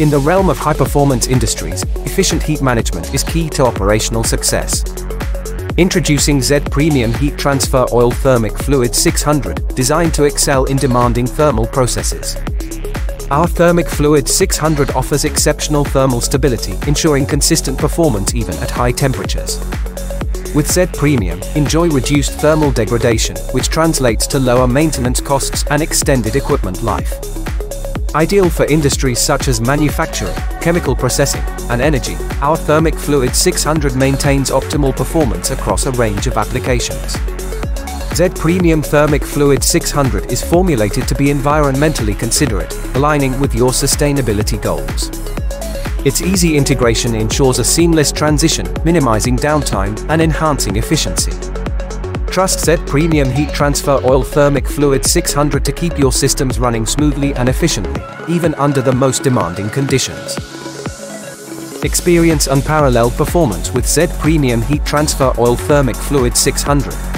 In the realm of high-performance industries, efficient heat management is key to operational success. Introducing Z Premium Heat Transfer Oil Thermic Fluid 600, designed to excel in demanding thermal processes. Our Thermic Fluid 600 offers exceptional thermal stability, ensuring consistent performance even at high temperatures. With Z Premium, enjoy reduced thermal degradation, which translates to lower maintenance costs and extended equipment life. Ideal for industries such as manufacturing, chemical processing, and energy, our Thermic Fluid 600 maintains optimal performance across a range of applications. Z Premium Thermic Fluid 600 is formulated to be environmentally considerate, aligning with your sustainability goals. Its easy integration ensures a seamless transition, minimizing downtime and enhancing efficiency. Trust Z Premium Heat Transfer Oil Thermic Fluid 600 to keep your systems running smoothly and efficiently, even under the most demanding conditions. Experience unparalleled performance with Z Premium Heat Transfer Oil Thermic Fluid 600.